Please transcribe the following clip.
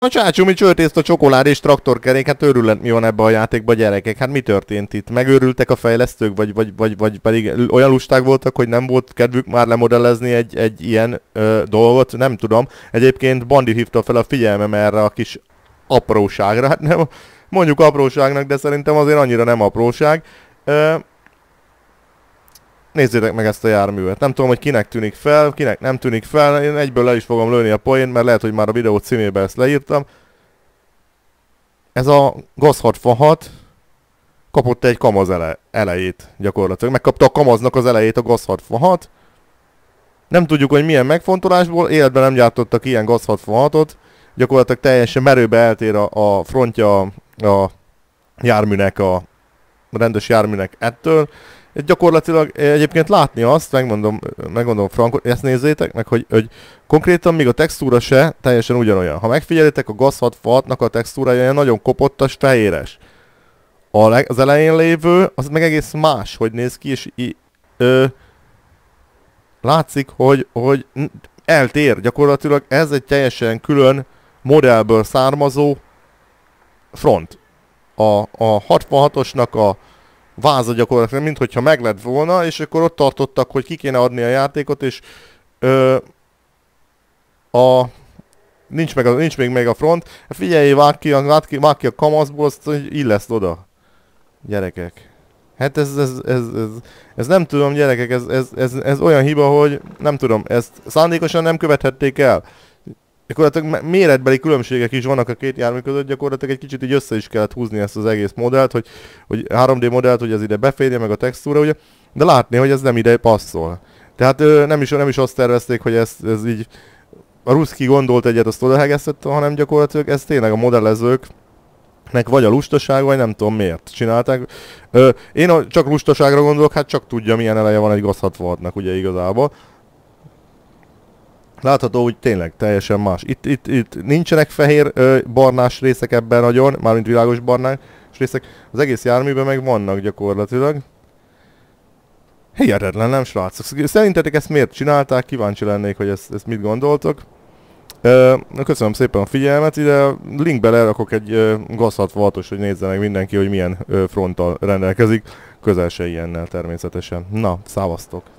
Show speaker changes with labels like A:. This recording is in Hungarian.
A: A csácsumi csőtészt a csokolád és traktorkerék, hát őrület mi van ebbe a játékba gyerekek, hát mi történt itt? Megőrültek a fejlesztők, vagy, vagy, vagy, vagy pedig olyan lusták voltak, hogy nem volt kedvük már lemodellezni egy, egy ilyen ö, dolgot, nem tudom. Egyébként Bandi hívta fel a figyelmem erre a kis apróságra, hát nem mondjuk apróságnak, de szerintem azért annyira nem apróság. Ö, nézzétek meg ezt a járművet. Nem tudom, hogy kinek tűnik fel, kinek nem tűnik fel. Én egyből le is fogom lőni a poén, mert lehet, hogy már a videó címében ezt leírtam. Ez a GOS 66 kapott egy kamaz ele- elejét gyakorlatilag. Megkapta a kamaznak az elejét a GOS 66. Nem tudjuk, hogy milyen megfontolásból, életben nem gyártottak ilyen GOS 66-ot. Gyakorlatilag teljesen merőbe eltér a, a frontja a járműnek, a rendes járműnek ettől gyakorlatilag eh, egyébként látni azt, megmondom, megmondom Frankot, ezt nézzétek meg, hogy, hogy konkrétan még a textúra se teljesen ugyanolyan. Ha megfigyelitek, a GAZ 66-nak a textúrája olyan nagyon kopottas, fehéres. A leg, az elején lévő, az meg egész más, hogy néz ki, és í, ö, látszik, hogy, hogy eltér. Gyakorlatilag ez egy teljesen külön modellből származó front. A, a 66-osnak a váza gyakorlatilag, mint hogyha meg lett volna, és akkor ott tartottak, hogy ki kéne adni a játékot, és ö, a nincs, meg a, nincs még meg a front, figyelj, vág ki, vág ki, a kamaszból, azt illeszt oda. Gyerekek. Hát ez, ez, ez, ez, ez nem tudom, gyerekek, ez, ez, ez, ez olyan hiba, hogy nem tudom, ezt szándékosan nem követhették el gyakorlatilag méretbeli különbségek is vannak a két jármű között, gyakorlatilag egy kicsit így össze is kellett húzni ezt az egész modellt, hogy, hogy 3D modellt, hogy ez ide beférje, meg a textúra, ugye, de látni, hogy ez nem ide passzol. Tehát ö, nem, is, nem is azt tervezték, hogy ez, ez így a Ruszki gondolt egyet, azt odahegesztette, hanem gyakorlatilag ez tényleg a modellezők nek vagy a lustaság, vagy nem tudom miért csinálták. Ö, én csak lustaságra gondolok, hát csak tudja milyen eleje van egy GAZ 66-nak ugye igazából. Látható, hogy tényleg teljesen más. Itt, itt, itt nincsenek fehér ö, barnás részek ebben nagyon, mármint világos barnás részek. Az egész járműben meg vannak gyakorlatilag. Hihetetlen, nem srácok? Szerintetek ezt miért csinálták? Kíváncsi lennék, hogy ezt, ezt mit gondoltok. Ö, köszönöm szépen a figyelmet, ide linkbe lerakok egy GAZ 66-os, hogy nézze meg mindenki, hogy milyen ö, fronttal rendelkezik. Közel se ilyennel természetesen. Na, szávasztok!